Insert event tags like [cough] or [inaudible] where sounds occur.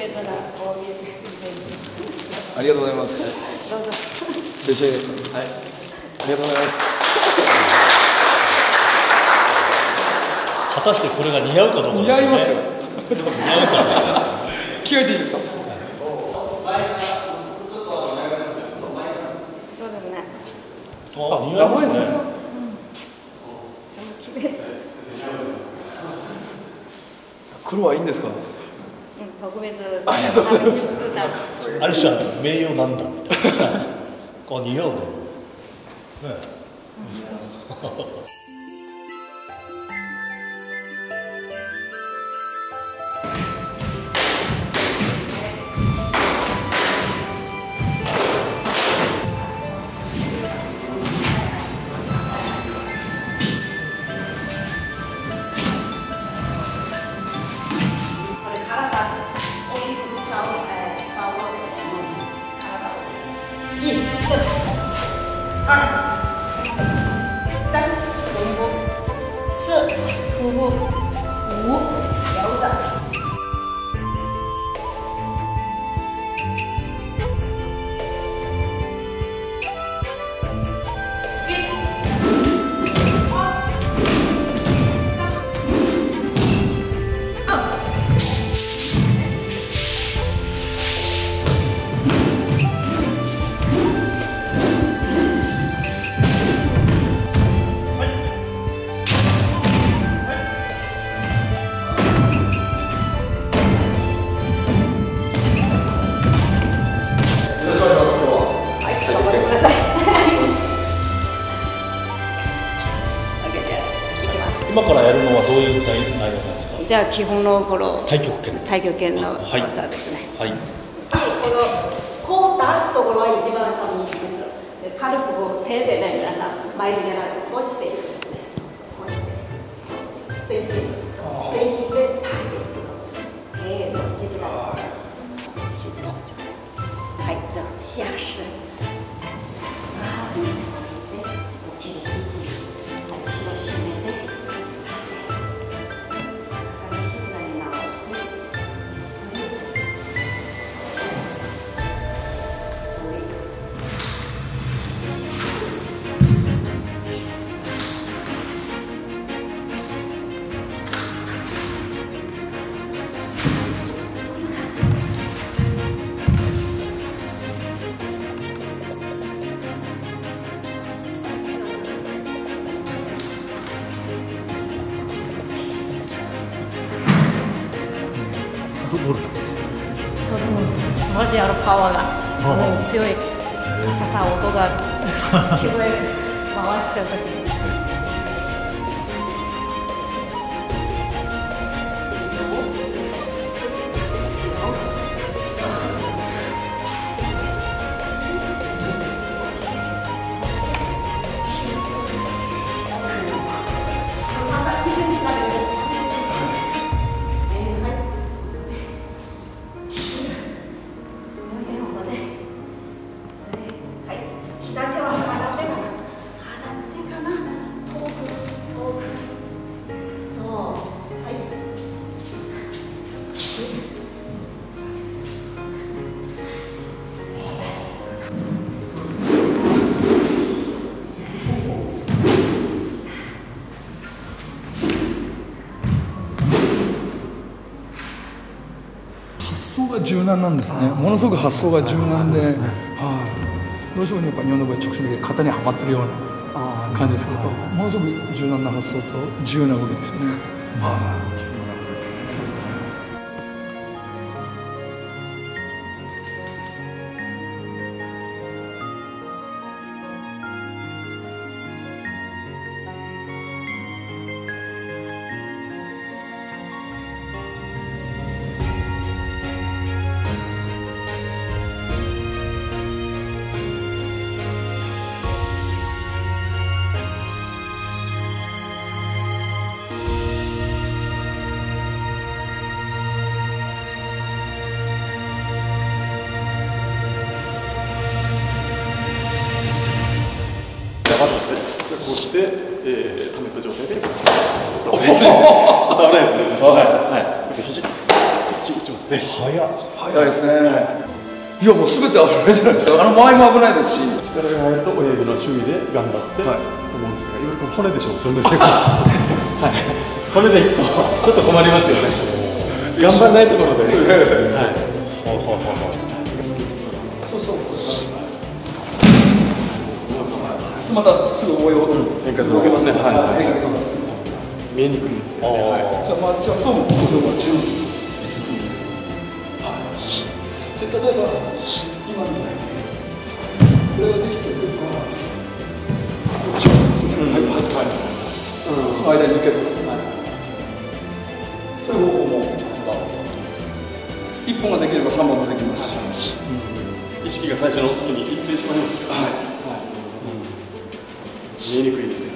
別なこういう先生ありがとうございます。どうぞ先生、はい、ありがとうございます。果たしてこれが似合うかどうかですよね似合いますよ。似合うかどうか着替えていいですか。そうですねあ似合いますねでも綺麗黒はいいんですか？うん特別。ありがとうございます。あれさ名誉なんだみたいな。こう似合うねね [laughs] 二三重复四重复じゃあ基本のこの太極拳太極拳のはい技ですね。はいこのこう出すところは一番多分意識する。で軽くこう手でね皆さん前にじゃなくてこうしていくんですね。こうしてこうして全身そう全身でパンええそう静かに静かにちょっとはいじゃあ下身。どどうですか？とても素晴らしいあのパワーが、うん強いさささ音が [laughs] 聞こえる。回してる時にはい、左手は払って払ってかな遠く遠くそうはい発想が柔軟なんですね。ものすごく発想が柔軟で、はい。してもやっぱ日本の場合直線で型にはまってるような感じですけど、ものすごく柔軟な発想と自由な動きですよね。はい。でえー、溜めた状態で、危ないですね。[laughs] ちょっと危ないですね。は。い。はい。で肘、そっち打ちます。ね。早っ。早いですね。いやもう全て危ないじゃないですかあの周りも危ないですし。力が入ると親指の周囲で頑張って、はい。と思うんですがいわゆる骨で勝負するんで。す [laughs] よはい。骨でいくとちょっと困りますよね。頑張らないところで、はいまたすぐ応用変化する。わけですねはい。変化できます見えにくいんですよね、はい。じゃあまあちゃんともうこれは中いつ組はい。で例えば今みたいにこれができてるのはこっちですね。はい。はい。はい。その間に行けるそうい。う方法も1本ができれば3本もできますし意識が最初の月に一定しまい。ますから、はい見えにくいです